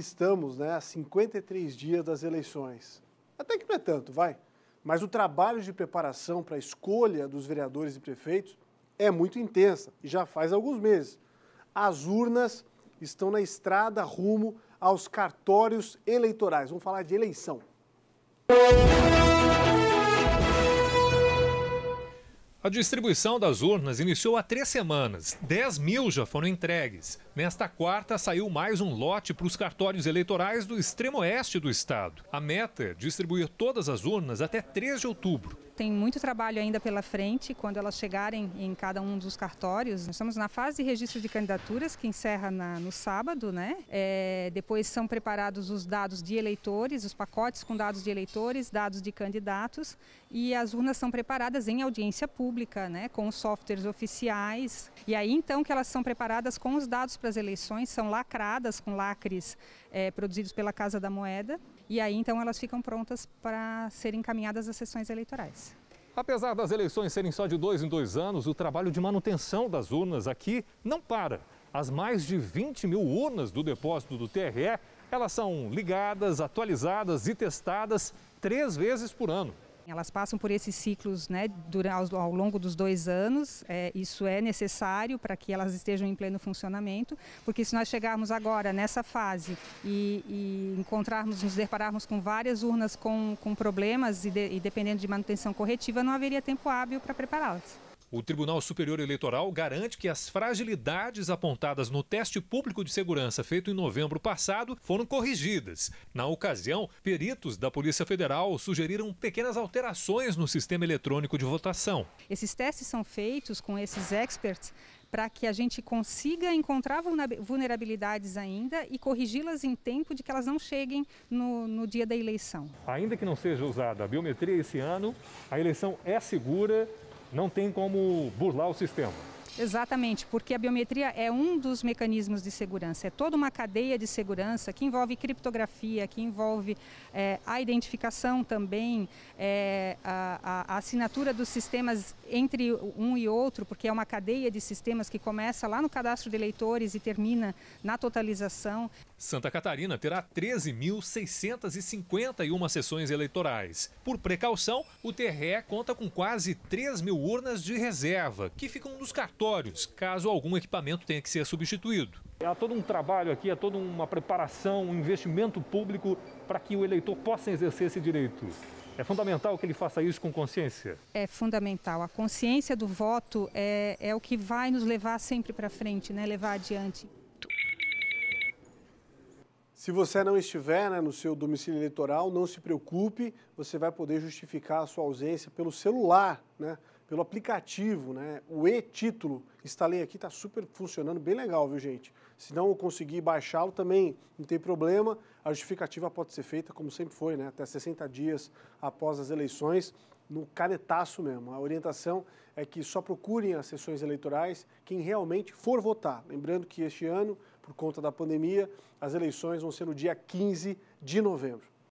estamos né, a 53 dias das eleições. Até que não é tanto, vai. Mas o trabalho de preparação para a escolha dos vereadores e prefeitos é muito intensa e já faz alguns meses. As urnas estão na estrada rumo aos cartórios eleitorais. Vamos falar de eleição. A distribuição das urnas iniciou há três semanas. 10 mil já foram entregues. Nesta quarta, saiu mais um lote para os cartórios eleitorais do extremo oeste do estado. A meta é distribuir todas as urnas até 3 de outubro tem muito trabalho ainda pela frente quando elas chegarem em cada um dos cartórios. Nós estamos na fase de registro de candidaturas, que encerra na, no sábado, né? É, depois são preparados os dados de eleitores, os pacotes com dados de eleitores, dados de candidatos, e as urnas são preparadas em audiência pública, né? Com softwares oficiais. E aí então que elas são preparadas com os dados para as eleições, são lacradas com lacres é, produzidos pela Casa da Moeda e aí então elas ficam prontas para serem encaminhadas às sessões eleitorais. Apesar das eleições serem só de dois em dois anos, o trabalho de manutenção das urnas aqui não para. As mais de 20 mil urnas do depósito do TRE, elas são ligadas, atualizadas e testadas três vezes por ano. Elas passam por esses ciclos né, durante, ao longo dos dois anos. É, isso é necessário para que elas estejam em pleno funcionamento, porque se nós chegarmos agora nessa fase e, e encontrarmos, nos depararmos com várias urnas com, com problemas e, de, e dependendo de manutenção corretiva, não haveria tempo hábil para prepará-las. O Tribunal Superior Eleitoral garante que as fragilidades apontadas no teste público de segurança feito em novembro passado foram corrigidas. Na ocasião, peritos da Polícia Federal sugeriram pequenas alterações no sistema eletrônico de votação. Esses testes são feitos com esses experts para que a gente consiga encontrar vulnerabilidades ainda e corrigi-las em tempo de que elas não cheguem no, no, dia da eleição. Ainda que não seja usada a biometria esse ano, a eleição é segura não tem como burlar o sistema. Exatamente, porque a biometria é um dos mecanismos de segurança, é toda uma cadeia de segurança que envolve criptografia, que envolve é, a identificação também, é, a, a, assinatura dos sistemas entre um e outro, porque é uma cadeia de sistemas que começa lá no cadastro de eleitores e termina na totalização. Santa Catarina terá 13.651 sessões eleitorais. Por precaução, o TRE conta com quase 3 mil urnas de reserva, que ficam nos caso algum equipamento tenha que ser substituído. Há todo um trabalho aqui, há toda uma preparação, um investimento público para que o eleitor possa exercer esse direito. É fundamental que ele faça isso com consciência? É fundamental. A consciência do voto é, é o que vai nos levar sempre para frente, né? levar adiante. Se você não estiver né, no seu domicílio eleitoral, não se preocupe, você vai poder justificar a sua ausência pelo celular, né, pelo aplicativo. Né, o e-título, instalei aqui, está super funcionando, bem legal, viu gente? Se não conseguir baixá-lo também não tem problema, a justificativa pode ser feita, como sempre foi, né, até 60 dias após as eleições, no canetaço mesmo. A orientação é que só procurem as sessões eleitorais quem realmente for votar. Lembrando que este ano por conta da pandemia, as eleições vão ser no dia 15 de novembro.